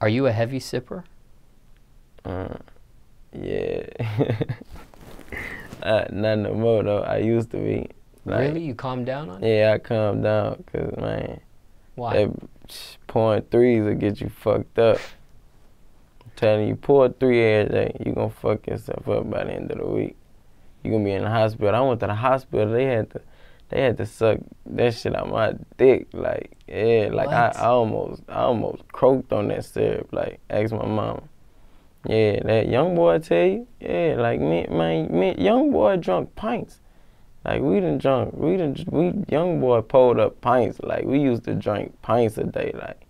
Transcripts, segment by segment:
Are you a heavy sipper? Uh, yeah. uh, not no more though. I used to be. Like, really? You calm down on it? Yeah, I calmed down because, man, Why? that pouring threes will get you fucked up. I'm telling you, pour three every day, you going to fuck yourself up by the end of the week. you going to be in the hospital. I went to the hospital, they had to they had to suck that shit out my dick. Like, yeah, like I, I almost I almost croaked on that syrup. Like, ask my mom. Yeah, that young boy I tell you, yeah, like me, man, me, young boy drunk pints. Like we done drunk, we done, we young boy pulled up pints. Like we used to drink pints a day, like.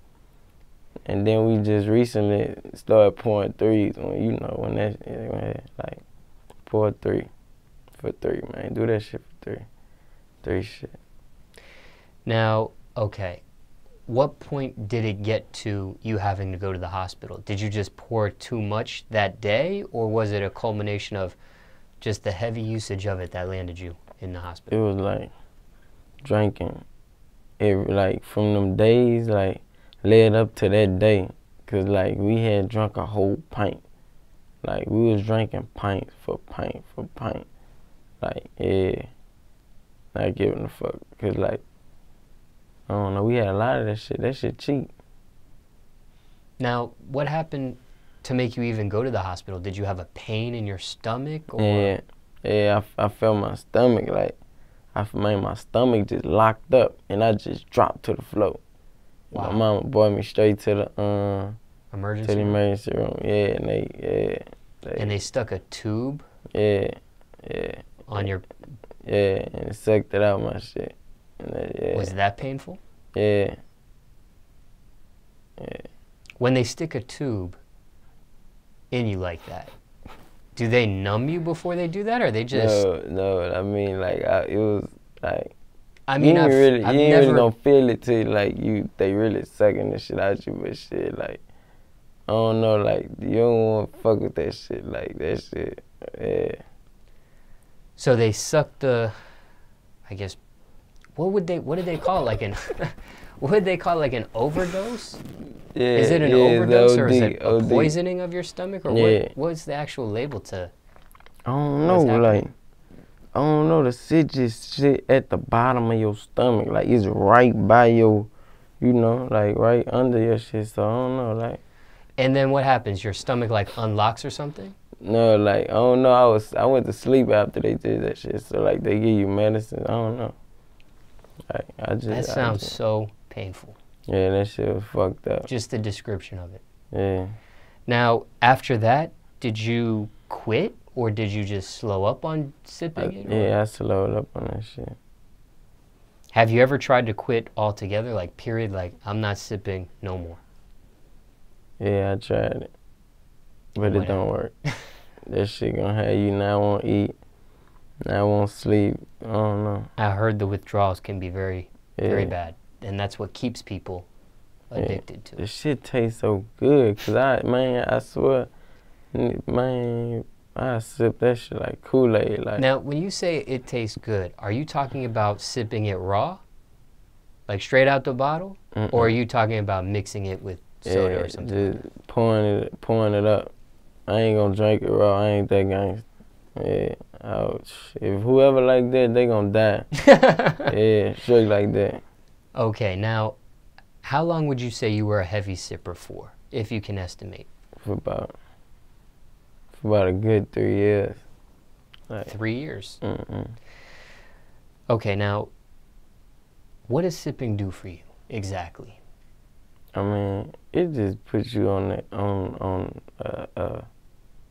And then we just recently started pouring threes when you know when that when, like pour three for three, man. Do that shit for three, three shit. Now, okay. What point did it get to you having to go to the hospital? Did you just pour too much that day, or was it a culmination of just the heavy usage of it that landed you in the hospital? It was like drinking, It like from them days like led up to that day, cause like we had drunk a whole pint. Like we was drinking pint for pint for pint. Like yeah, not giving a fuck. Cause like I don't know, we had a lot of that shit. That shit cheap. Now, what happened to make you even go to the hospital? Did you have a pain in your stomach, or Yeah, yeah. I, I felt my stomach like I made my stomach just locked up, and I just dropped to the floor. Wow. My mama brought me straight to the uh, emergency? to the room? emergency room. Yeah, and they yeah, they, And they stuck a tube yeah, yeah, on your. Yeah, and sucked it out my shit. That, yeah, Was that painful? yeah, Yeah. When they stick a tube in you like that, do they numb you before they do that, or they just? no, no. I mean, like I, it was like I you mean, ain't I've, really, I've you ain't never. really gonna feel it till like you they really sucking the shit out of you, but shit like I don't know, like you don't want to fuck with that shit, like that shit. Yeah, So they suck the, I guess, what would they? What did they call it? Like an, what would they call it? Like an overdose? yeah. Is it an yeah, overdose or is it a poisoning of your stomach or Yeah. what? What's the actual label to? I don't know, like I don't know. The shit just shit at the bottom of your stomach, like it's right by your, you know, like right under your shit. So I don't know, like And then what happens? Your stomach like unlocks or something? No, like I don't know. I was I went to sleep after they did that shit. So like they give you medicine. I don't know. Like I just That sounds just- so painful. yeah, that shit was fucked up. Just the description of it. Yeah. Now, after that, did you quit or did you just slow up on sipping it? or- yeah, I slowed up on that shit. Have you ever tried to quit altogether? Like, period, like, I'm not sipping no more. Yeah, I tried it, but What it don't work. that shit gonna have you not want to eat, not want to sleep. I don't know. I heard the withdrawals can be very, Yeah. very bad. And that's what keeps people Yeah. addicted to The it. shit tastes so good, cause I man, I swear, man, I sip that shit like Kool Aid, like Now, when you say it tastes good, are you talking about sipping it raw? Like straight out the bottle? mm-mm. Or are you talking about mixing it with soda yeah, or something? just pouring it, pouring it up. I ain't gonna drink it raw. I ain't that gangster. Yeah, ouch. If whoever like that, they gonna die. yeah, straight like that. okay, now, how long would you say you were a heavy sipper for, if you can estimate? for about for about a good three years. Like, Three years. mm-mm. Okay, now, what does sipping do for you exactly? I mean, it just puts you on that on on a a,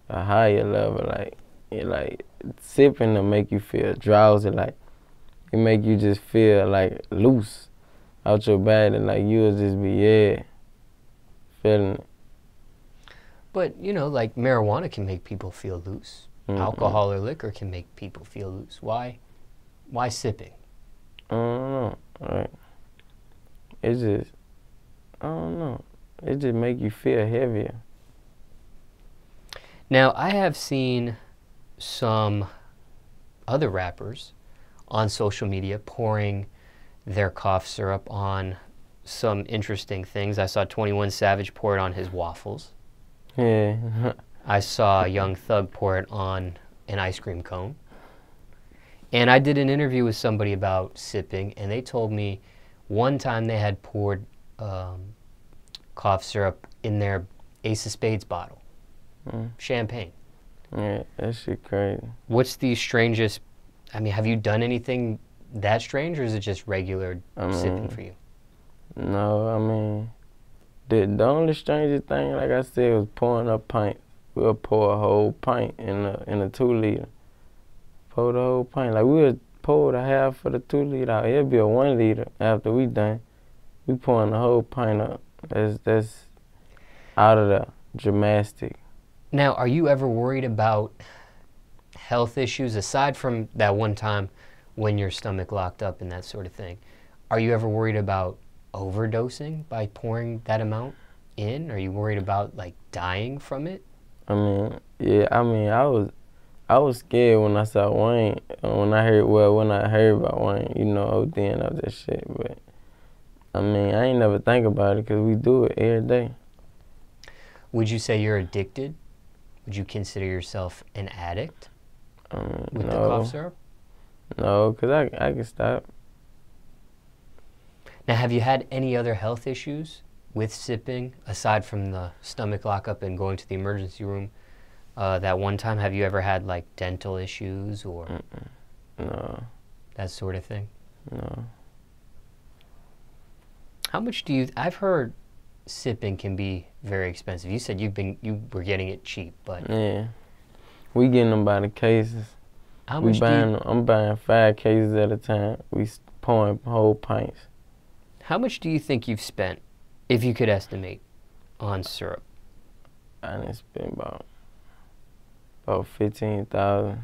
a higher level. Like, it like sipping to make you feel drowsy. Like, it make you just feel like loose out your body. And, like you'll just be yeah, feeling it. But, you know, like marijuana can make people feel loose. Mm-mm. Alcohol or liquor can make people feel loose. Why? Why sipping? I don't know. Like, it just I don't know. It just make you feel heavier. Now, I have seen some other rappers on social media pouring their cough syrup on some interesting things. I saw 21 Savage pour it on his waffles. Yeah. I saw Young Thug pour it on an ice cream cone. And I did an interview with somebody about sipping, and they told me one time they had poured um, cough syrup in their Ace of Spades bottle, Mm. champagne. yeah, that shit crazy. What's the strangest? I mean, have you done anything that strange, or is it just regular I sipping mean, for you? No, I mean, the, the only strangest thing, like I said, was pouring a pint. We'll pour a whole pint in a in a two liter. Pour the whole pint. Like we'll pour the half of the two liter out. It'll be a one liter after we done. We pouring the whole pint up. That's that's out of the gymnastic. Now, are you ever worried about health issues aside from that one time when your stomach locked up and that sort of thing? Are you ever worried about overdosing by pouring that amount in? Are you worried about like dying from it? I mean, yeah, I mean, I was, I was scared when I saw Wayne. uh, When I heard, well, when I heard about Wayne, you know, ODing of that shit. But I mean, I ain't never think about it because we do it every day. Would you say you're addicted? Would you consider yourself an addict mean, with the cough syrup? no, cause I, I can stop. Now, have you had any other health issues with sipping aside from the stomach lockup and going to the emergency room? Uh, that one time, have you ever had like dental issues or No, that sort of thing? no. How much do you? I've heard sipping can be very expensive. You said you've been you were getting it cheap, but Yeah, we getting them by the cases. how we much buying. you, I'm buying five cases at a time. We pouring whole pints. how much do you think you've spent, if you could estimate, on syrup? I didn't spend about about fifteen thousand.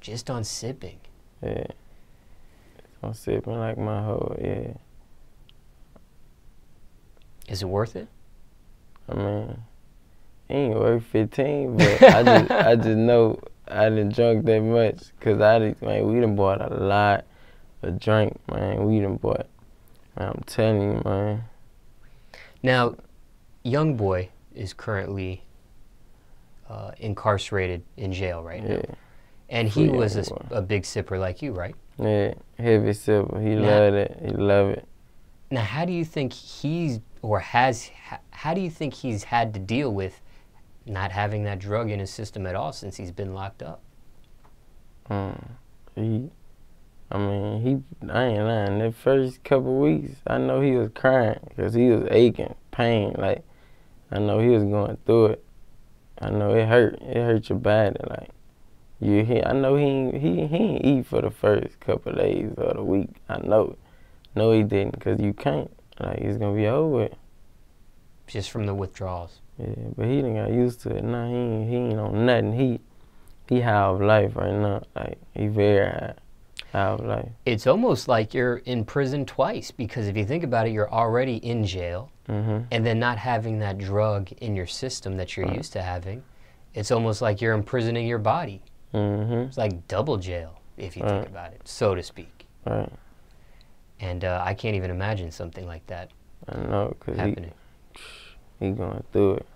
Just on sipping. Yeah. I'm sipping like my whole yeah. Is it worth it? I mean, it ain't worth fifteen, but I just I just know I didn't drunk that much because I did, man we done bought a lot of drink man we done bought. I'm telling you man. Now, young boy is currently uh, incarcerated in jail right now, Yeah, and he Free was a, young s- boy. a big sipper like you, right? yeah, heavy sipper. He Now- love it. He loved it. Now, how do you think he's or has how do you think he's had to deal with not having that drug in his system at all since he's been locked up? Um, he, I mean, he, I ain't lying. The first couple weeks, I know he was crying because he was aching, pain. Like, I know he was going through it. I know it hurt. It hurt your body. Like, you, I know he, he, he ain't eat for the first couple days or the week. I know. No, he didn't because you can't. Like, it's gonna be over. it. Just from the withdrawals. Yeah, but he didn't got used to it. Now he ain't, he ain't on nothing. He, he high of life right now. Like, he very high, high of life. It's almost like you're in prison twice because if you think about it, you're already in jail, hmm and then not having that drug in your system that you're Right. used to having, it's almost like you're imprisoning your body. hmm It's like double jail if you Right. think about it, so to speak. Right. And uh, I can't even imagine something like that I know, cause he, happening. he going through it.